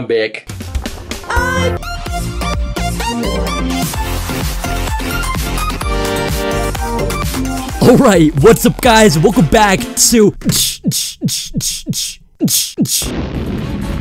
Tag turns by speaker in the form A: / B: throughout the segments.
A: I'm back.
B: Alright, what's up guys? Welcome back to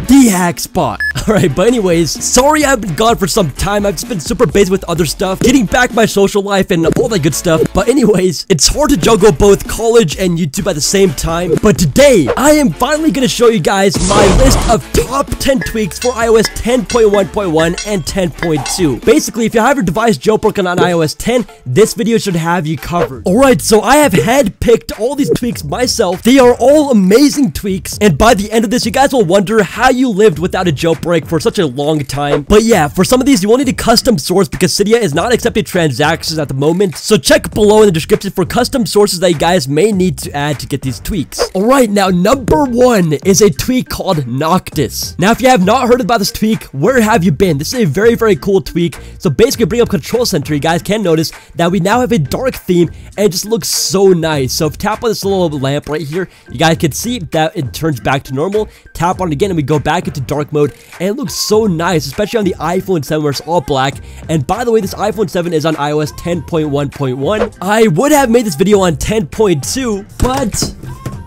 B: the hack spot. Alright, but anyways, sorry I've been gone for some time. I've just been super busy with other stuff, getting back my social life and all that good stuff. But anyways, it's hard to juggle both college and YouTube at the same time. But today, I am finally going to show you guys my list of top 10 tweaks for iOS 10.1.1 and 10.2. Basically, if you have your device jailbroken on iOS 10, this video should have you covered. Alright, so I have handpicked all these tweaks myself. They are all amazing tweaks. And by the end of this, you guys will wonder how you lived without a jailbreak for such a long time. But yeah, for some of these, you will need a custom source because Cydia is not accepting transactions at the moment. So check below in the description for custom sources that you guys may need to add to get these tweaks. Alright, now number one is a tweak called Noctis. Now, if you have not heard about this tweak, where have you been? This is a very, very cool tweak. So basically, bring up Control Center, you guys can notice that we now have a dark theme and it just looks so nice. So if tap on this little lamp right here, you guys can see that it turns back to normal. Tap on it again and we go back into dark mode and it looks so nice, especially on the iPhone 7 where it's all black. And by the way, this iPhone 7 is on iOS 10.1.1. I would have made this video on 10.2, but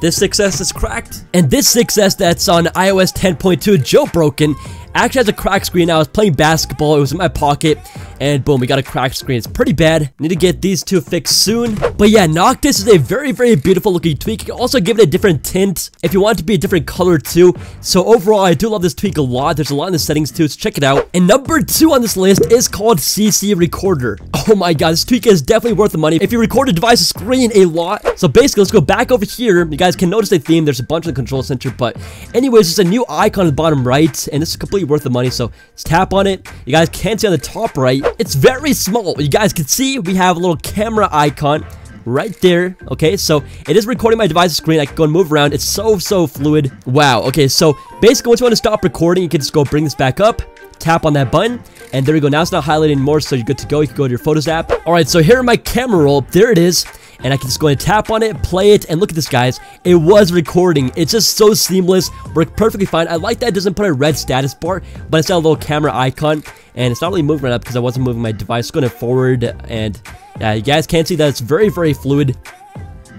B: this 6S is cracked. And this 6S that's on iOS 10.2 jailbroken actually has a cracked screen. I was playing basketball, it was in my pocket, and boom, we got a cracked screen. It's pretty bad. Need to get these two fixed soon. But yeah, Noctis is a very, very beautiful looking tweak. You can also give it a different tint if you want it to be a different color too. So overall, I do love this tweak a lot. There's a lot in the settings too, so check it out. And number two on this list is called CC Recorder. Oh my god, this tweak is definitely worth the money. If you record a device screen a lot. So basically, let's go back over here. You guys can notice the theme. There's a bunch of the control center, but anyways, there's a new icon at the bottom right, and this is completely worth the money. So let's tap on it. You guys can't see on the top right, it's very small. You guys can see we have a little camera icon right there okay? So it is recording my device screen. I can go and move around. It's so so fluid. Wow okay so basically once you want to stop recording you can just go bring this back up tap on that button and there you go. Now it's not highlighting anymore so you're good to go. You can go to your photos app. All right so here in my camera roll there it is and I can just go and tap on it, play it, and look at this, guys. It was recording. It's just so seamless, worked perfectly fine. I like that it doesn't put a red status bar, but it's got a little camera icon, and it's not really moving right up because I wasn't moving my device. Going forward, and yeah, you guys can see that it's very, very fluid.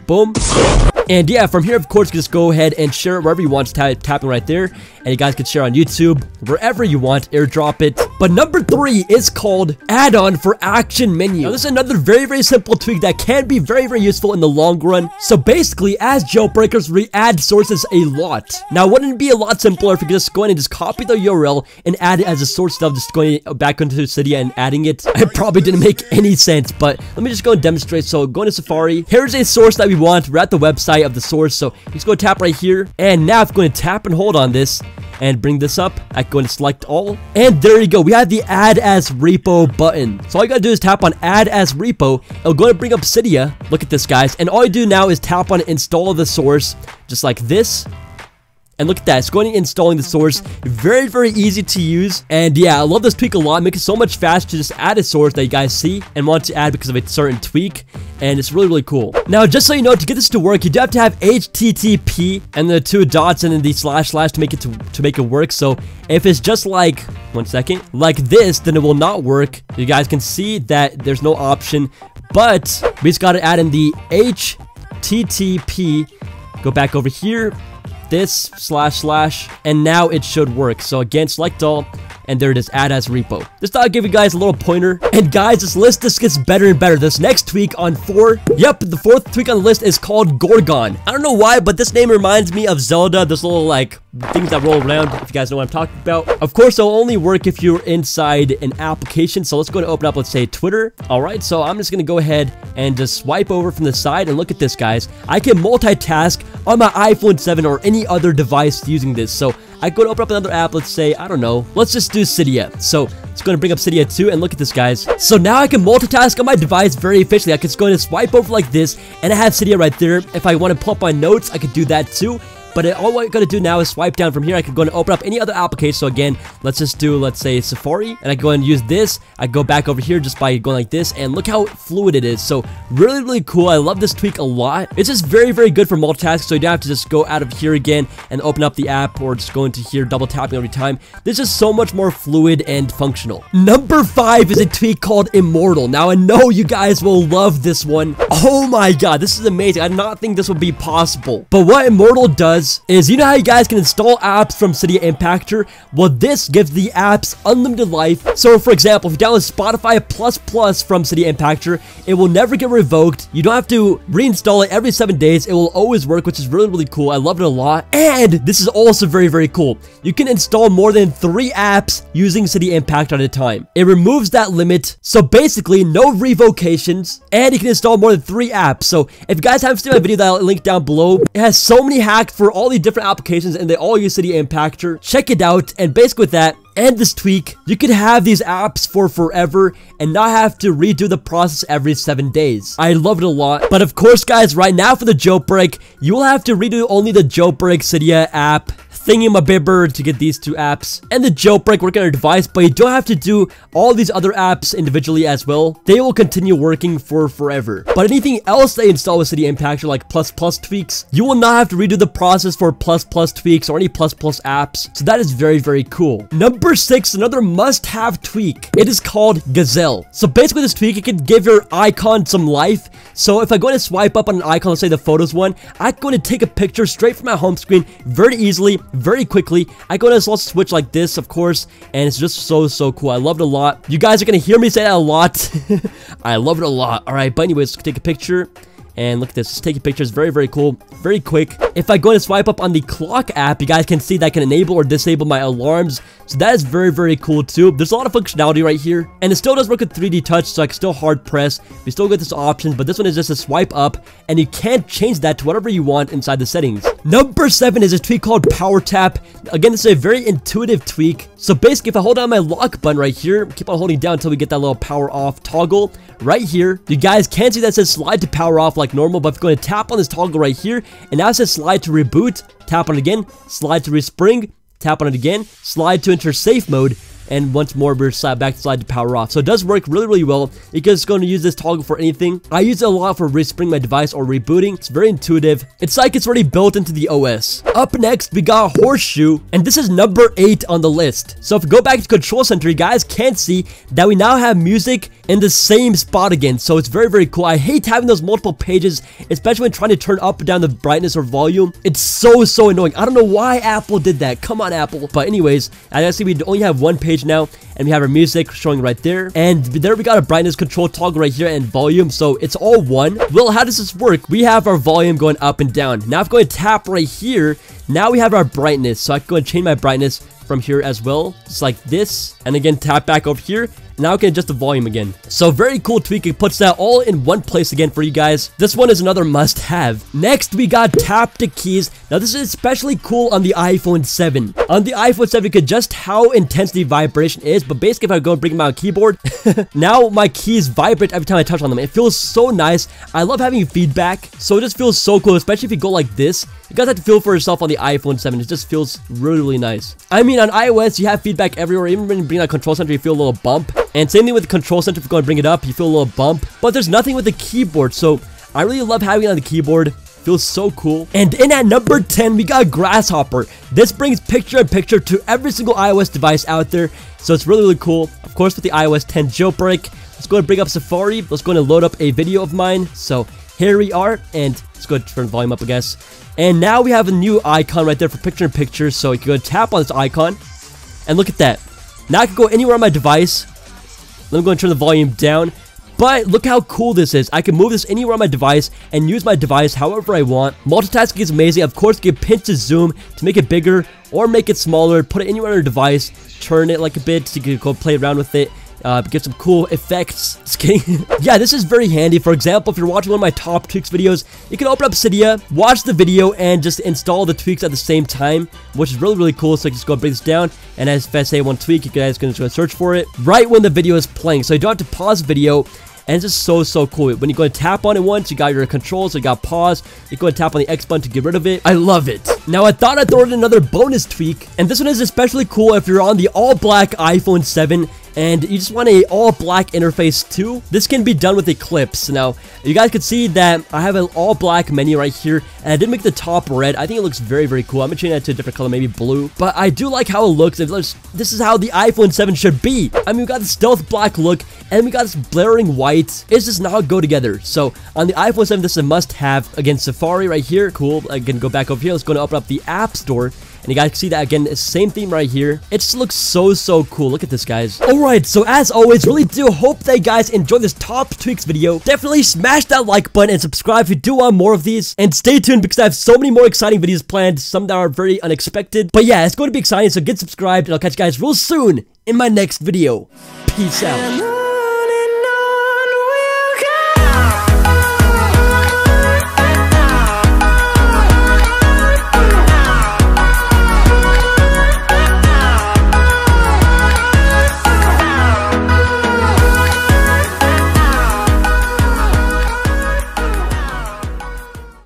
B: Boom. And yeah, from here, of course, you just go ahead and share it wherever you want. Just tapping right there. And you guys can share on YouTube, wherever you want, airdrop it. But number three is called add-on for action menu. Now, this is another very, very simple tweak that can be very, very useful in the long run. So basically, as jailbreakers, we add sources a lot. Now, wouldn't it be a lot simpler if you could just go in and just copy the URL and add it as a source of just going back into Cydia and adding it? It probably didn't make any sense, but let me just go and demonstrate. So go into Safari. Here's a source that we want. We're at the website of the source. So you just go tap right here. And now I'm going to tap and hold on this and bring this up, I go and select all. And there you go. We have the add as repo button. So all you got to do is tap on add as repo. It'll go and bring up Cydia. Look at this, guys. And all you do now is tap on install the source just like this. And look at that, it's going and installing the source. Very, very easy to use. And yeah, I love this tweak a lot. Make it so much faster to just add a source that you guys see and want to add because of a certain tweak. And it's really, really cool. Now, just so you know, to get this to work, you do have to have HTTP and the two dots and then the slash slash to make it to, to make it work. So if it's just like, one second, like this, then it will not work. You guys can see that there's no option, but we just got to add in the HTTP. Go back over here this slash slash and now it should work so again select all and there it is, add as repo. Just thought I'd give you guys a little pointer. And guys, this list just gets better and better. This next tweak on 4, yep, the fourth tweak on the list is called Gorgon. I don't know why, but this name reminds me of Zelda, this little, like, things that roll around, if you guys know what I'm talking about. Of course, it'll only work if you're inside an application, so let's go and open up, let's say, Twitter. Alright, so I'm just gonna go ahead and just swipe over from the side, and look at this, guys. I can multitask on my iPhone 7 or any other device using this, so I to open up another app, let's say, I don't know, let's just do Cydia. So it's going to bring up Cydia 2 and look at this guys. So now I can multitask on my device very efficiently. I can just go and swipe over like this and I have Cydia right there. If I want to pull up my notes, I could do that too. But it, all I gotta do now is swipe down from here. I can go and open up any other application. So again, let's just do, let's say Safari, and I go and use this. I go back over here just by going like this, and look how fluid it is. So really, really cool. I love this tweak a lot. It's just very, very good for multitasking, so you don't have to just go out of here again and open up the app or just go into here double tapping every time. This is so much more fluid and functional. Number five is a tweak called Immortal. Now I know you guys will love this one. Oh my god, this is amazing. I did not think this would be possible. But what Immortal does is, you know how you guys can install apps from Cydia Impactor? Well, this gives the apps unlimited life. So for example, if you download Spotify Plus Plus from Cydia Impactor, it will never get revoked. You don't have to reinstall it every seven days. It will always work, which is really, really cool. I love it a lot. And this is also very, very cool. You can install more than three apps using Cydia Impactor at a time. It removes that limit. So basically, no revocations. And you can install more than three apps. So if you guys haven't seen my video that I'll link down below, it has so many hacks for all these different applications and they all use Cydia Impactor. Check it out. And basically with that, and this tweak, you could have these apps for forever and not have to redo the process every 7 days. I love it a lot. But of course guys, right now for the jailbreak, you will have to redo only the jailbreak Cydia app thingy-mabibber to get these two apps and the jailbreak work on device, but you don't have to do all these other apps individually as well. They will continue working for forever. But anything else they install with Cydia Impactor like plus plus tweaks, you will not have to redo the process for plus plus tweaks or any plus plus apps. So that is very, very cool. Number six, another must-have tweak. It is called Gazelle. So basically this tweak, it can give your icon some life. So if I go to swipe up on an icon, let's say the photos one, I can go to take a picture straight from my home screen very easily very quickly. I go to switch like this, of course, and it's just so, so cool. I love it a lot. You guys are going to hear me say that a lot. I love it a lot. All right, but anyways, take a picture. And look at this, just taking pictures, very, very cool, very quick. If I go and swipe up on the clock app, you guys can see that I can enable or disable my alarms. So that is very, very cool too. There's a lot of functionality right here. And it still does work with 3D touch, so I can still hard press. We still get this option, but this one is just a swipe up, and you can't change that to whatever you want inside the settings. Number seven is a tweak called Power Tap. Again, this is a very intuitive tweak. So basically, if I hold down my lock button right here, keep on holding down until we get that little power off toggle right here. You guys can see that says slide to power off like normal, but if you're going to tap on this toggle right here, and now it says slide to reboot, tap on it again, slide to respring, tap on it again, slide to enter safe mode, and once more we're slide back to slide to power off. So it does work really, really well. Guys going to use this toggle for anything. I use it a lot for respring my device or rebooting. It's very intuitive. It's like it's already built into the OS. Up next, we got Horseshoe, and this is number 8 on the list. So if we go back to Control Center, you guys can see that we now have music in the same spot again. So it's very, very cool. I hate having those multiple pages, especially when trying to turn up and down the brightness or volume. It's so, so annoying. I don't know why Apple did that. Come on, Apple. But anyways, as I see, we only have one page now, and we have our music showing right there. And there we got a brightness control toggle right here and volume, so it's all one. Well, how does this work? We have our volume going up and down. Now if I go and tap right here, now we have our brightness. So I can go and change my brightness from here as well, just like this. And again, tap back over here, now I can adjust the volume again. So very cool tweak. It puts that all in one place again for you guys. This one is another must have. Next, we got TapticKeys. Now this is especially cool on the iPhone 7. On the iPhone 7, you can adjust how intense the vibration is. But basically, if I go and bring my keyboard, now my keys vibrate every time I touch on them. It feels so nice. I love having feedback. So it just feels so cool, especially if you go like this. You guys have to feel for yourself on the iPhone 7. It just feels really, really nice. I mean, on iOS, you have feedback everywhere. Even when you bring that control center, you feel a little bump. And same thing with the control center, if you go and bring it up, you feel a little bump. But there's nothing with the keyboard, so I really love having it on the keyboard. Feels so cool. And in at number 10, we got Grasshopper. This brings picture-in-picture -picture to every single iOS device out there, so it's really, really cool. Of course, with the iOS 10 jailbreak, let's go and bring up Safari. Let's go and load up a video of mine. So here we are, and let's go turn volume up, I guess. And now we have a new icon right there for picture-in-picture, -picture, so you can go tap on this icon, and look at that. Now I can go anywhere on my device, let me go and turn the volume down. But look how cool this is. I can move this anywhere on my device and use my device however I want. Multitasking is amazing. Of course, you can pinch to zoom to make it bigger or make it smaller. Put it anywhere on your device. Turn it like a bit so you can go play around with it uh, get some cool effects. Yeah, this is very handy. For example, if you're watching one of my top tweaks videos, you can open up Cydia, watch the video, and just install the tweaks at the same time, which is really, really cool. So I can just go break this down, and as if I say one tweak, you guys can just go search for it right when the video is playing. So you don't have to pause video and it's just so, so cool. When you go to tap on it once, you got your controls, you got pause, you go to tap on the X button to get rid of it. I love it. Now, I thought I'd throw in another bonus tweak, and this one is especially cool if you're on the all-black iPhone 7 and you just want a all black interface too, this can be done with Eclipse. Now, you guys can see that I have an all black menu right here, and I did make the top red. I think it looks very, very cool. I'm gonna change that to a different color, maybe blue, but I do like how it looks. This is how the iPhone 7 should be. I mean, we got the stealth black look, and we got this blaring white. It's just not go together. So, on the iPhone 7, this is a must-have. Again, Safari right here, cool. I can go back over here. Let's go to open up the App Store. And you guys can see that again, the same theme right here. It just looks so, so cool. Look at this, guys. Alright, so as always, really do hope that you guys enjoyed this top tweaks video. Definitely smash that like button and subscribe if you do want more of these. And stay tuned because I have so many more exciting videos planned, some that are very unexpected. But yeah, it's going to be exciting, so get subscribed, and I'll catch you guys real soon in my next video. Peace out.